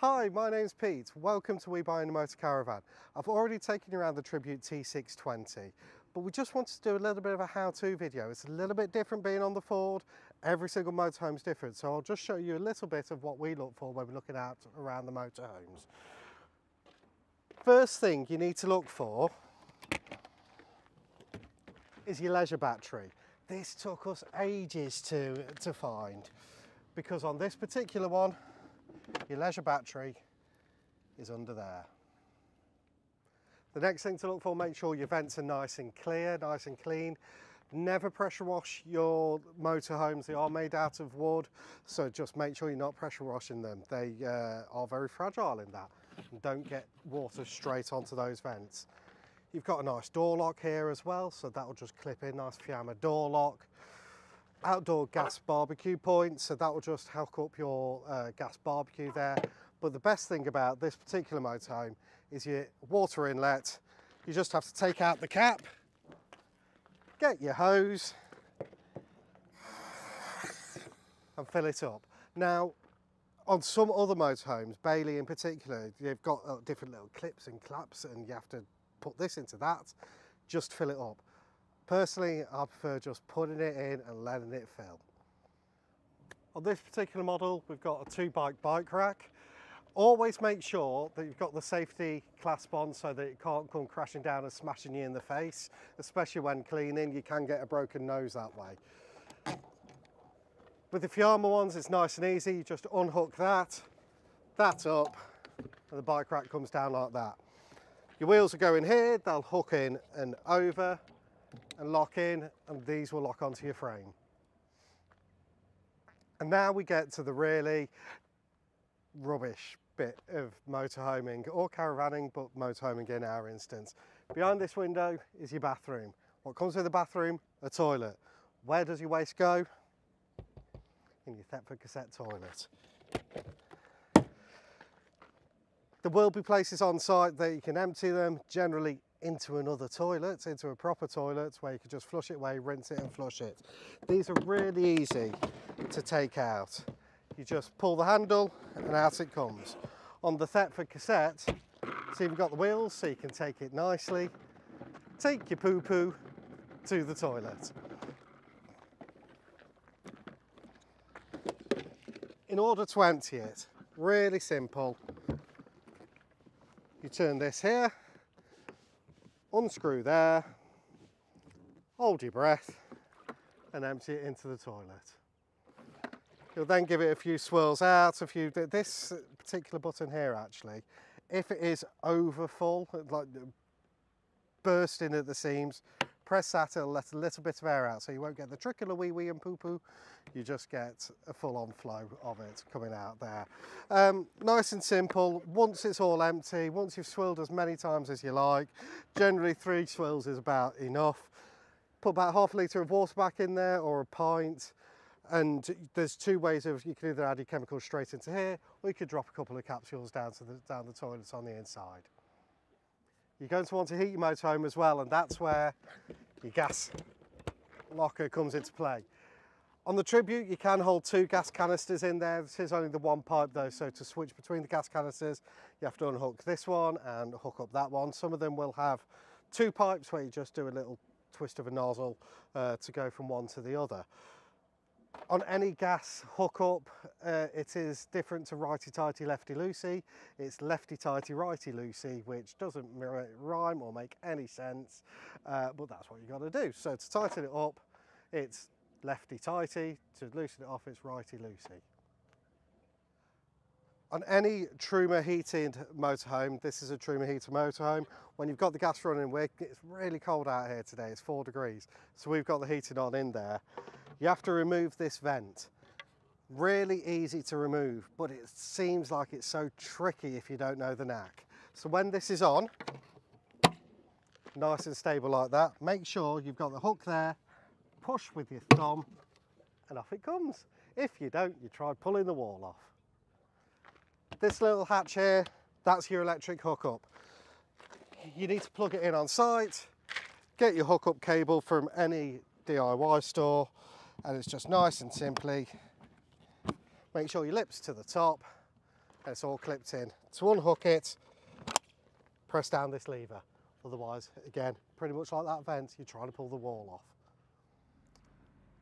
Hi, my name's Pete. Welcome to We Buy Any Motorcaravan. I've already taken you around the Tribute T620, but we just wanted to do a little bit of a how-to video. It's a little bit different being on the Ford. Every single motorhome's different, so I'll just show you a little bit of what we look for when we're looking out around the motorhomes. First thing you need to look for is your leisure battery. This took us ages to, to find because on this particular one, your leisure battery is under there. The next thing to look for, make sure your vents are nice and clear, nice and clean. Never pressure wash your motorhomes. They are made out of wood, so just make sure you're not pressure washing them. They uh, are very fragile in that. And don't get water straight onto those vents. You've got a nice door lock here as well, so that will just clip in, nice Fiamma door lock. Outdoor gas barbecue point, so that will just hook up your uh, gas barbecue there. But the best thing about this particular motorhome is your water inlet. You just have to take out the cap, get your hose and fill it up. Now, on some other motorhomes, Bailey in particular, you've got uh, different little clips and claps and you have to put this into that, just fill it up. Personally, I prefer just putting it in and letting it fill. On this particular model, we've got a two bike bike rack. Always make sure that you've got the safety clasp on so that it can't come crashing down and smashing you in the face, especially when cleaning, you can get a broken nose that way. With the Fiamma ones, it's nice and easy. You just unhook that, that up, and the bike rack comes down like that. Your wheels are going here, they'll hook in and over and lock in, and these will lock onto your frame. And now we get to the really rubbish bit of motorhoming or caravanning, but motorhoming in our instance. Behind this window is your bathroom. What comes with the bathroom? A toilet. Where does your waste go? In your Thetford cassette toilet. There will be places on site that you can empty them, generally into another toilet, into a proper toilet where you can just flush it away, rinse it and flush it. These are really easy to take out. You just pull the handle and out it comes. On the Thetford cassette, so you've got the wheels so you can take it nicely. Take your poo-poo to the toilet. In order to empty it, really simple. You turn this here, unscrew there, hold your breath and empty it into the toilet. You'll then give it a few swirls out, a few, this particular button here actually, if it is over full, like bursting at the seams, press that, it'll let a little bit of air out, so you won't get the trickle of wee wee and poo poo, you just get a full on flow of it coming out there. Um, nice and simple, once it's all empty, once you've swilled as many times as you like, generally three swills is about enough. Put about half a litre of water back in there or a pint, and there's two ways of you can either add your chemicals straight into here or you could drop a couple of capsules down to the down the toilets on the inside you're going to want to heat your motorhome as well and that's where your gas locker comes into play. On the Tribute you can hold two gas canisters in there. This is only the one pipe though so to switch between the gas canisters you have to unhook this one and hook up that one. Some of them will have two pipes where you just do a little twist of a nozzle uh, to go from one to the other on any gas hookup, uh, it is different to righty-tighty, lefty-loosey. It's lefty-tighty, righty-loosey, which doesn't rhyme or make any sense, uh, but that's what you got to do. So to tighten it up, it's lefty-tighty. To loosen it off, it's righty-loosey. On any Truma heated motorhome, this is a Truma heated motorhome, when you've got the gas running, it's really cold out here today, it's four degrees, so we've got the heating on in there. You have to remove this vent. Really easy to remove, but it seems like it's so tricky if you don't know the knack. So when this is on, nice and stable like that, make sure you've got the hook there, push with your thumb, and off it comes. If you don't, you try pulling the wall off. This little hatch here, that's your electric hookup. You need to plug it in on site, get your hookup cable from any DIY store, and it's just nice and simply make sure your lips to the top and it's all clipped in. To unhook it, press down this lever. Otherwise, again, pretty much like that vent, you're trying to pull the wall off.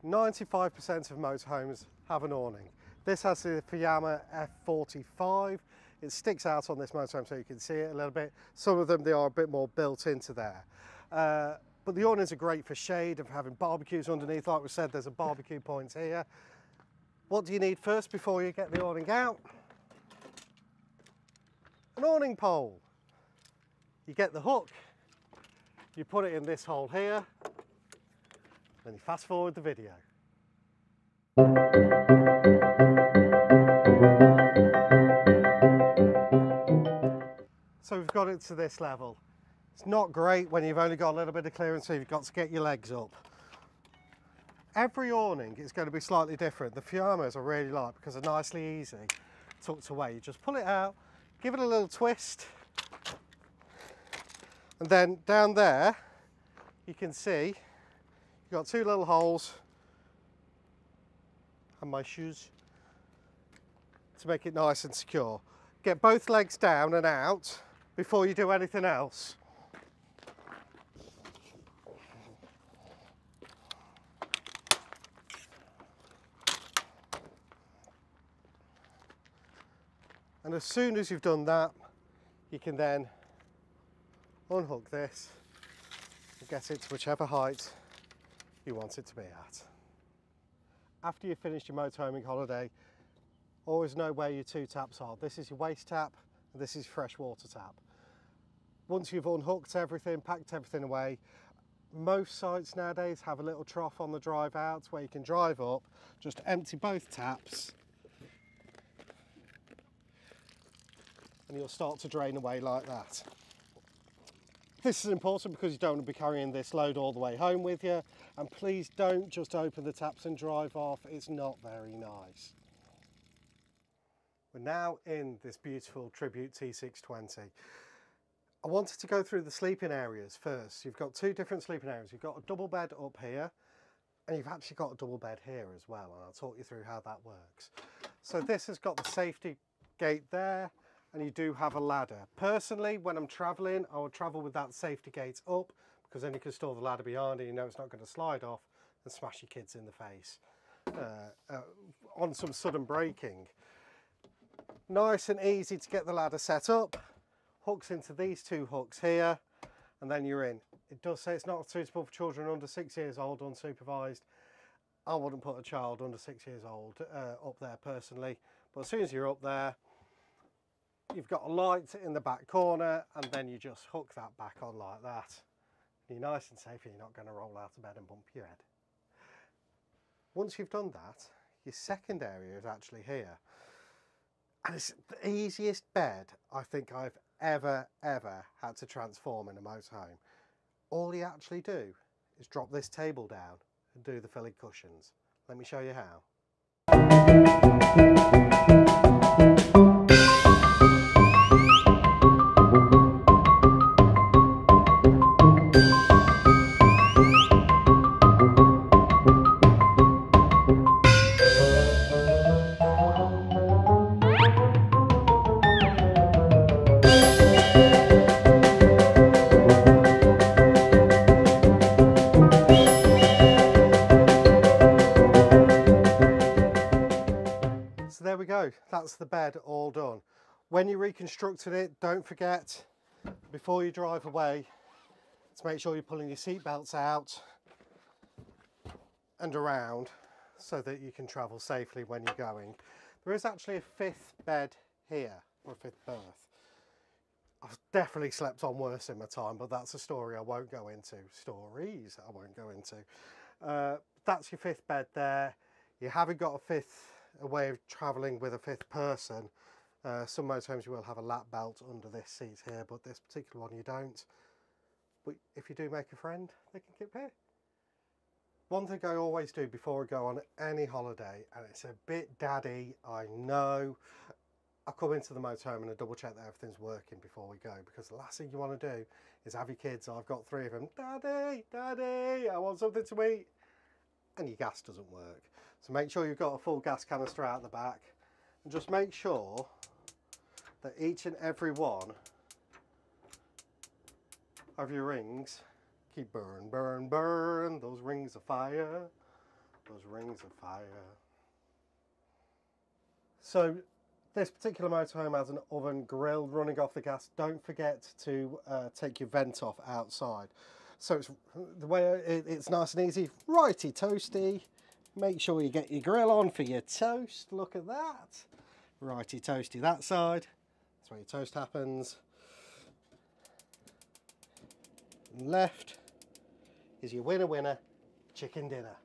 95% of motorhomes have an awning. This has the Fiamma F45. It sticks out on this motorhome so you can see it a little bit. Some of them, they are a bit more built into there. Uh, but the awnings are great for shade, of having barbecues underneath. Like we said, there's a barbecue point here. What do you need first before you get the awning out? An awning pole. You get the hook, you put it in this hole here, then you fast forward the video. So we've got it to this level. It's not great when you've only got a little bit of clearance, so you've got to get your legs up. Every awning is going to be slightly different. The Fiammas I really like because they're nicely easy tucked away. You just pull it out, give it a little twist, and then down there, you can see you've got two little holes and my shoes to make it nice and secure. Get both legs down and out before you do anything else. And as soon as you've done that, you can then unhook this and get it to whichever height you want it to be at. After you've finished your motorhoming holiday, always know where your two taps are. This is your waste tap and this is fresh water tap. Once you've unhooked everything, packed everything away, most sites nowadays have a little trough on the drive out where you can drive up, just empty both taps and you'll start to drain away like that. This is important because you don't want to be carrying this load all the way home with you and please don't just open the taps and drive off, it's not very nice. We're now in this beautiful Tribute T620. I wanted to go through the sleeping areas first. You've got two different sleeping areas. You've got a double bed up here and you've actually got a double bed here as well and I'll talk you through how that works. So this has got the safety gate there and you do have a ladder. Personally, when I'm traveling, I will travel with that safety gate up because then you can store the ladder behind and you know it's not going to slide off and smash your kids in the face uh, uh, on some sudden braking. Nice and easy to get the ladder set up. Hooks into these two hooks here and then you're in. It does say it's not suitable for children under six years old unsupervised. I wouldn't put a child under six years old uh, up there personally, but as soon as you're up there, you've got a light in the back corner and then you just hook that back on like that. You're nice and safe and you're not going to roll out of bed and bump your head. Once you've done that, your second area is actually here. And it's the easiest bed I think I've ever, ever had to transform in a motorhome. All you actually do is drop this table down and do the filling cushions. Let me show you how. When it, don't forget, before you drive away, to make sure you're pulling your seat belts out and around so that you can travel safely when you're going. There is actually a fifth bed here, or a fifth berth. I've definitely slept on worse in my time, but that's a story I won't go into. Stories I won't go into. Uh, that's your fifth bed there. You haven't got a fifth a way of travelling with a fifth person. Uh, some motorhomes you will have a lap belt under this seat here, but this particular one you don't. But if you do make a friend, they can keep here. One thing I always do before I go on any holiday, and it's a bit daddy, I know, I come into the motorhome and I double check that everything's working before we go because the last thing you want to do is have your kids, I've got three of them, daddy, daddy, I want something to eat, and your gas doesn't work. So make sure you've got a full gas canister out the back and just make sure that each and every one of your rings keep burn, burn, burn, those rings of fire, those rings of fire. So this particular motorhome has an oven grill running off the gas. Don't forget to uh, take your vent off outside. So it's the way it, it's nice and easy, righty toasty. Make sure you get your grill on for your toast. Look at that. Righty toasty that side. That's where your toast happens. And left is your winner winner chicken dinner.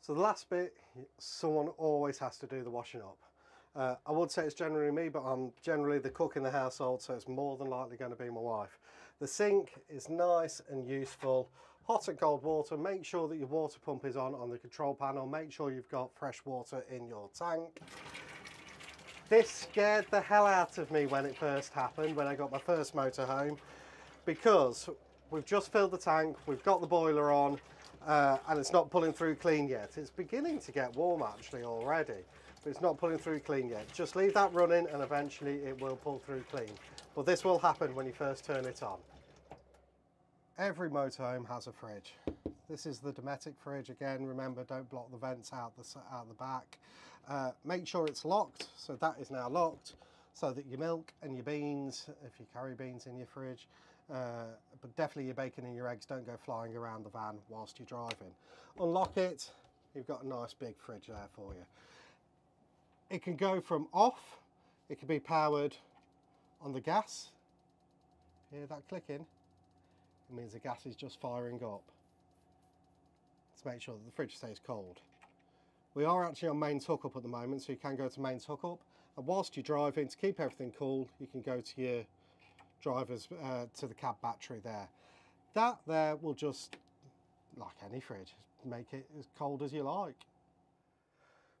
So the last bit, someone always has to do the washing up. Uh, I would say it's generally me, but I'm generally the cook in the household, so it's more than likely going to be my wife. The sink is nice and useful. Hot and cold water, make sure that your water pump is on on the control panel. Make sure you've got fresh water in your tank. This scared the hell out of me when it first happened, when I got my first motorhome, because we've just filled the tank, we've got the boiler on, uh, and it's not pulling through clean yet. It's beginning to get warm actually already, but it's not pulling through clean yet. Just leave that running and eventually it will pull through clean. But this will happen when you first turn it on. Every motorhome has a fridge. This is the Dometic fridge again. Remember, don't block the vents out the, out the back. Uh, make sure it's locked. So that is now locked so that your milk and your beans, if you carry beans in your fridge, uh, but definitely your bacon and your eggs don't go flying around the van whilst you're driving. Unlock it, you've got a nice big fridge there for you. It can go from off, it can be powered on the gas. Hear that clicking? It means the gas is just firing up to make sure that the fridge stays cold. We are actually on mains hookup at the moment, so you can go to mains hookup. And whilst you're driving, to keep everything cool, you can go to your drivers uh, to the cab battery there. That there will just, like any fridge, make it as cold as you like.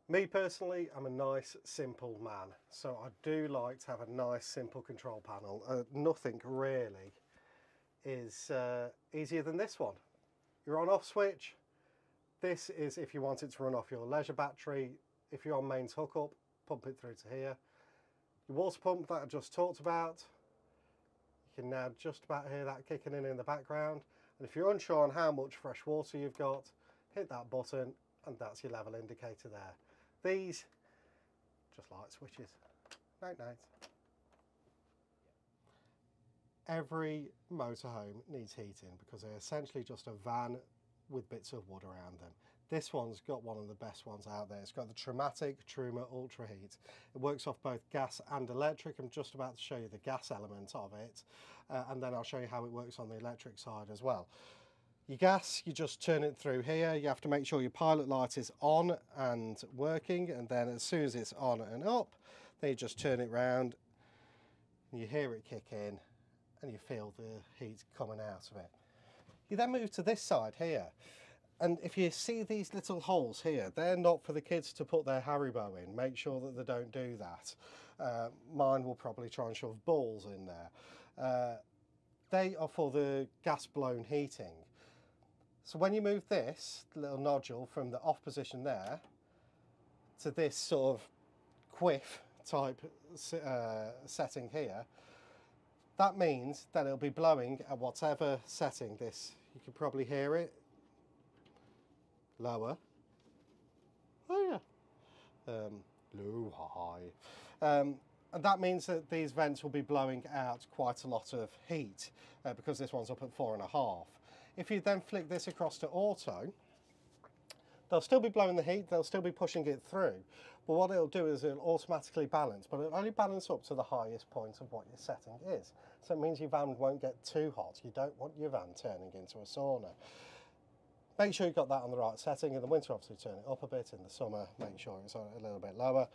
Me personally, I'm a nice, simple man. So I do like to have a nice, simple control panel. Uh, nothing really is uh, easier than this one. Your on off switch, this is if you want it to run off your leisure battery. If you're on mains hookup, pump it through to here. Your water pump that I just talked about, you can now just about hear that kicking in in the background. And if you're unsure on how much fresh water you've got, hit that button and that's your level indicator there. These, just light switches. Night night. Every motorhome needs heating because they're essentially just a van with bits of wood around them. This one's got one of the best ones out there. It's got the Trumatic Truma Ultra Heat. It works off both gas and electric. I'm just about to show you the gas element of it, uh, and then I'll show you how it works on the electric side as well. Your gas, you just turn it through here. You have to make sure your pilot light is on and working, and then as soon as it's on and up, then you just turn it round, and you hear it kick in, and you feel the heat coming out of it. You then move to this side here. And if you see these little holes here, they're not for the kids to put their Haribo in. Make sure that they don't do that. Uh, mine will probably try and shove balls in there. Uh, they are for the gas blown heating. So when you move this little nodule from the off position there to this sort of quiff type uh, setting here, that means that it'll be blowing at whatever setting this, you can probably hear it, lower, oh yeah, um, low, high. Um, and that means that these vents will be blowing out quite a lot of heat uh, because this one's up at four and a half. If you then flick this across to auto, they'll still be blowing the heat, they'll still be pushing it through. But what it'll do is it'll automatically balance, but it'll only balance up to the highest point of what your setting is. So it means your van won't get too hot. You don't want your van turning into a sauna. Make sure you've got that on the right setting. In the winter, obviously turn it up a bit. In the summer, make sure it's a little bit lower.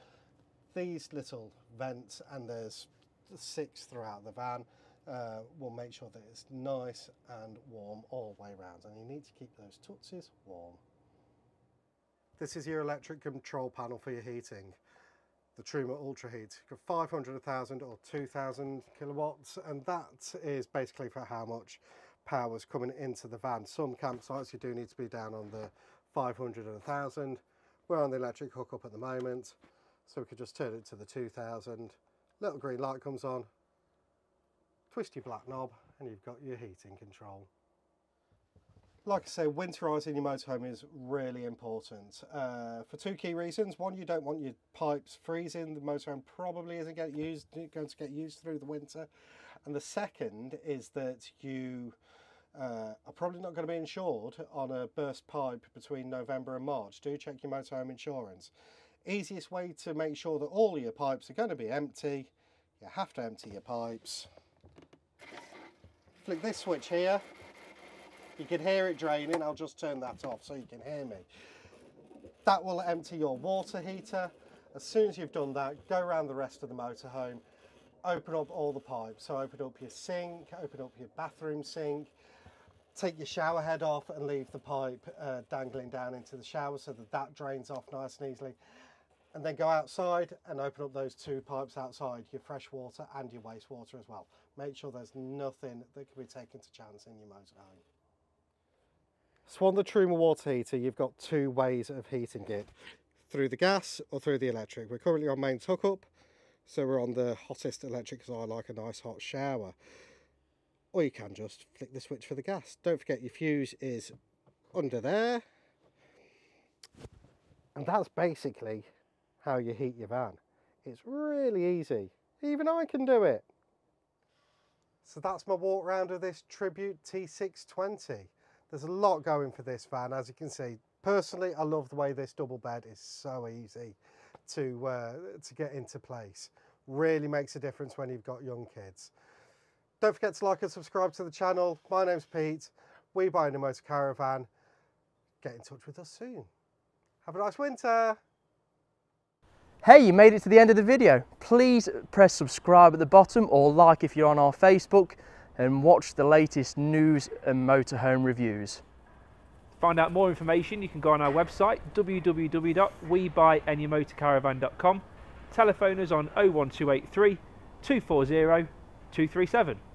These little vents, and there's six throughout the van, uh, will make sure that it's nice and warm all the way around. And you need to keep those tootsies warm. This is your electric control panel for your heating. The Truma Ultra Heat. You've got 500, 1000 or 2000 kilowatts and that is basically for how much power is coming into the van. Some campsites you do need to be down on the 500 and 1000. We're on the electric hookup at the moment. So we could just turn it to the 2000, little green light comes on, twist your black knob and you've got your heating control. Like I say, winterising your motorhome is really important uh, for two key reasons. One, you don't want your pipes freezing. The motorhome probably isn't get used, going to get used through the winter. And the second is that you uh, are probably not going to be insured on a burst pipe between November and March. Do check your motorhome insurance. Easiest way to make sure that all your pipes are going to be empty, you have to empty your pipes. Flick this switch here you can hear it draining. I'll just turn that off so you can hear me. That will empty your water heater. As soon as you've done that, go around the rest of the motorhome, open up all the pipes. So open up your sink, open up your bathroom sink, take your shower head off and leave the pipe uh, dangling down into the shower so that that drains off nice and easily. And then go outside and open up those two pipes outside, your fresh water and your wastewater as well. Make sure there's nothing that can be taken to chance in your motorhome. So on the Truma water heater, you've got two ways of heating it, through the gas or through the electric. We're currently on mains hookup, so we're on the hottest electric because I like a nice hot shower. Or you can just flick the switch for the gas. Don't forget your fuse is under there. And that's basically how you heat your van. It's really easy. Even I can do it. So that's my walk round of this Tribute T620. There's a lot going for this van, as you can see. Personally, I love the way this double bed is so easy to, uh, to get into place. Really makes a difference when you've got young kids. Don't forget to like and subscribe to the channel. My name's Pete. We Buy Any Motorcaravan. Get in touch with us soon. Have a nice winter. Hey, you made it to the end of the video. Please press subscribe at the bottom or like if you're on our Facebook and watch the latest news and motorhome reviews. To find out more information, you can go on our website www.webuyanymotorcaravan.com. Telephone us on 01283 240 237.